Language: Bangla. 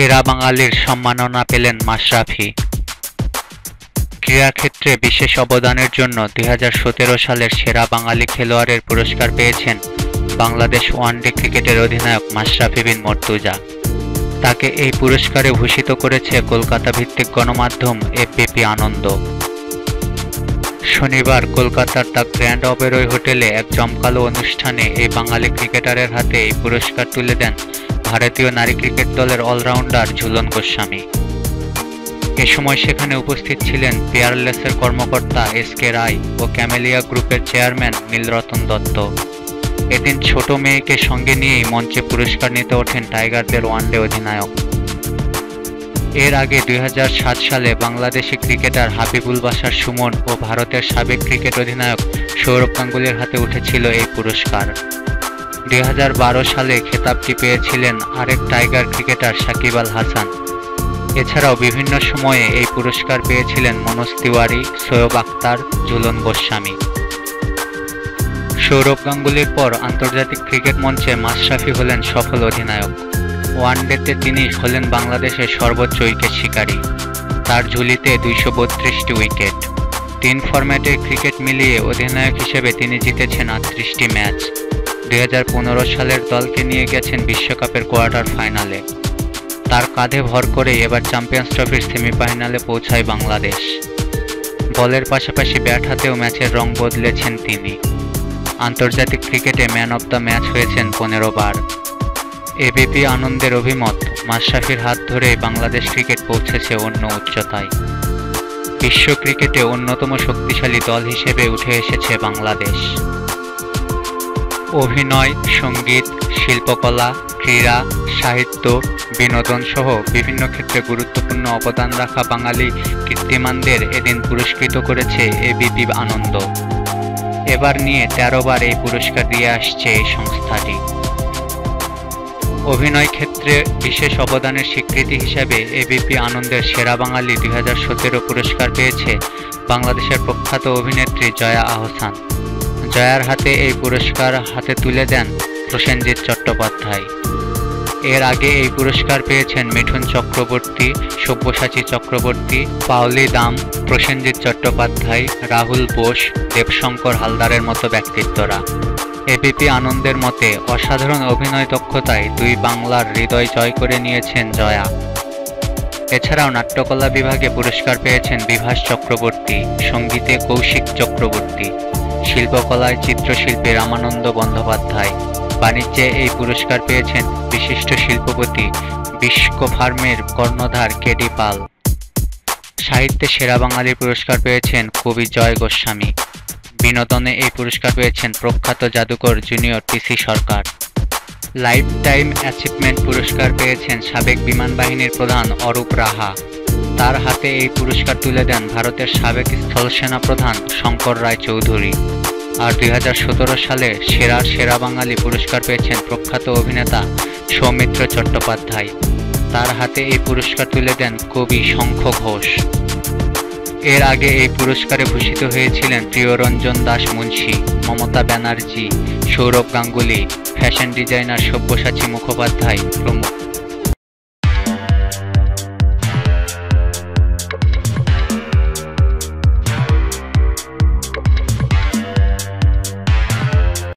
সেরা বাঙালির সম্মাননা পেলেন মাশরাফি। ক্রীড়াক্ষেত্রে বিশেষ অবদানের জন্য দুই হাজার সতেরো সালের সেরা বাঙালি খেলোয়াড়ের পুরস্কার পেয়েছেন বাংলাদেশ ওয়ানডে ক্রিকেটের অধিনায়ক মাশরাফি বিন মর্তুজা। তাকে এই পুরস্কারে ভূষিত করেছে কলকাতা ভিত্তিক গণমাধ্যম এবিপি আনন্দ। শনিবার কলকাতার দ্য গ্র্যান্ড অবেরয় হোটেলে এক জমকালো অনুষ্ঠানে এই বাঙালি ক্রিকেটারের হাতে এই পুরস্কার তুলে দেন ভারতীয় নারী ক্রিকেট দলের অলরাউন্ডার ঝুলন গোস্বামী। এ সময় সেখানে উপস্থিত ছিলেন পেয়ারলেসের কর্মকর্তা এস কে রায় ও ক্যামেলিয়া গ্রুপের চেয়ারম্যান নীলরতন দত্ত। এদিন ছোট মেয়েকে সঙ্গে নিয়েই মঞ্চে পুরস্কার নিতে ওঠেন টাইগারদের ওয়ানডে অধিনায়ক। এর আগে দুই হাজার সাত সালে বাংলাদেশি ক্রিকেটার হাবিবুল বাসার সুমন ও ভারতের সাবেক ক্রিকেট অধিনায়ক সৌরভ গাঙ্গুলির হাতে উঠেছিল এই পুরস্কার। দুই হাজার বারো সালে খেতাবটি পেয়েছিলেন আরেক টাইগার ক্রিকেটার সাকিব আল হাসান। এছাড়াও বিভিন্ন সময়ে এই পুরস্কার পেয়েছিলেন মনোজ তিওয়ারি, সৈয়ব আক্তার, ঝুলন গোস্বামী। সৌরভ গাঙ্গুলির পর আন্তর্জাতিক ক্রিকেট মঞ্চে মাশরাফি হলেন সফল অধিনায়ক। ওয়ানডেতে তিনি হলেন বাংলাদেশের সর্বোচ্চ উইকেট শিকারী। তার ঝুলিতে দুইশো বত্রিশটি উইকেট। তিন ফরম্যাটের ক্রিকেট মিলিয়ে অধিনায়ক হিসেবে তিনি জিতেছেন আটত্রিশটি ম্যাচ। দুই হাজার পনেরো সালের দলকে নিয়ে গেছেন বিশ্বকাপের কোয়ার্টার ফাইনালে। তার কাঁধে ভর করে এবার চ্যাম্পিয়ন্স ট্রফির সেমিফাইনালে পৌঁছায় বাংলাদেশ। বলের পাশাপাশি ব্যাট হাতেও ম্যাচের রং বদলেছেন তিনি। আন্তর্জাতিক ক্রিকেটে ম্যান অব দ্য ম্যাচ হয়েছেন পনেরো বার। এবিপি আনন্দের অভিমত, মাশরাফির হাত ধরে বাংলাদেশ ক্রিকেট পৌঁছেছে অন্য উচ্চতায়। বিশ্ব ক্রিকেটে অন্যতম শক্তিশালী দল হিসেবে উঠে এসেছে বাংলাদেশ। অভিনয়, সংগীত, শিল্পকলা, ক্রীড়া, সাহিত্য, বিনোদন সহ বিভিন্ন ক্ষেত্রে গুরুত্বপূর্ণ অবদান রাখা বাঙালি কীর্তিমানদের এদিন পুরস্কৃত করেছে এবিপি আনন্দ। এবার নিয়ে তেরো বার এই পুরস্কার দিয়ে আসছে এই সংস্থাটি। অভিনয় ক্ষেত্রে বিশেষ অবদানের স্বীকৃতি হিসাবে এবিপি আনন্দের সেরা বাঙালি দুই হাজার সতেরো পুরস্কার পেয়েছে বাংলাদেশের প্রখ্যাত অভিনেত্রী জয়া আহসান। জয়ার হাতে এই পুরস্কার হাতে তুলে দেন প্রসেনজিৎ চট্টোপাধ্যায়। এর আগে এই পুরস্কার পেয়েছেন মিঠুন চক্রবর্তী, সব্যসাচী চক্রবর্তী, পাওলি দাম, প্রসেনজিৎ চট্টোপাধ্যায়, রাহুল বোস, দেবশঙ্কর হালদারের মতো ব্যক্তিত্বরা। এবিপি আনন্দের মতে অসাধারণ অভিনয় দক্ষতায় দুই বাংলার হৃদয় জয় করে নিয়েছেন জয়া। এছাড়াও নাট্যকলা বিভাগে পুরস্কার পেয়েছেন বিভাস চক্রবর্তী, সঙ্গীতে কৌশিক চক্রবর্তী। শিল্পকলায় চিত্রশিল্পী রামানন্দ বন্দ্যোপাধ্যায়। বাণিজ্যে এই পুরস্কার পেয়েছেন বিশিষ্ট শিল্পপতি বিস্ক ফার্মের কর্ণধার কেডি পাল। সাহিত্যে সেরা বাঙালি পুরস্কার পেয়েছেন কবি জয় গোস্বামী। বিনোদনে এই পুরস্কার পেয়েছেন প্রখ্যাত জাদুকর junior PC Sarkar. Lifetime achievement পুরস্কার পেয়েছেন সাবেক বিমান বাহিনীর প্রধান অরূপ রাহা। তার হাতে এই পুরস্কার তুলে দেন ভারতের সাবেক স্থলসেনা প্রধান শঙ্কর রায় চৌধুরী আর দুই হাজার সতেরো সালে সেরা সেরা বাঙালি পুরস্কার পেয়েছেন প্রখ্যাত অভিনেতা সৌমিত্র চট্টোপাধ্যায়। তার হাতে এই পুরস্কার তুলে দেন কবি শঙ্খ ঘোষ। এর আগে এই পুরস্কারে ভূষিত হয়েছিলেন প্রিয়রঞ্জন দাস মুন্সী, মমতা ব্যানার্জি, সৌরভ গাঙ্গুলি, ফ্যাশন ডিজাইনার সব্যসাচী মুখোপাধ্যায় প্রমুখ।